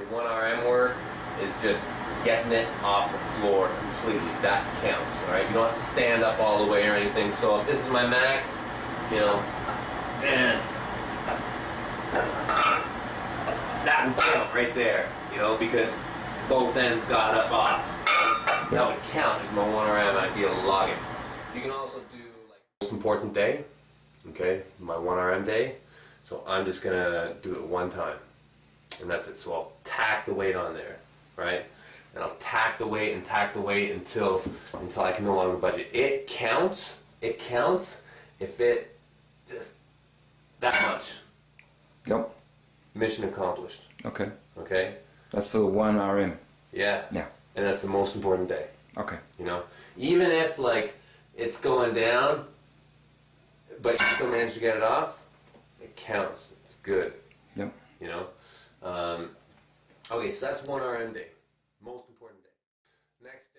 your 1RM work is just getting it off the floor completely. That counts, all right? You don't have to stand up all the way or anything. So if this is my max, you know, and that would count right there, you know, because both ends got up off. That would count as my 1RM. I'd be able to log it. You can also do like most important day, okay, my 1RM day. So I'm just gonna do it one time, and that's it. So I'll tack the weight on there, right? And I'll tack the weight and tack the weight until until I can no longer budget. It counts. It counts if it just that much. Yep. Mission accomplished. Okay. Okay. That's for the one RM. Yeah. Yeah. And that's the most important day. Okay. You know, even if like it's going down, but you still manage to get it off, it counts. It's good. Yep. You know. Okay, so that's one RM day. Most important day. Next day.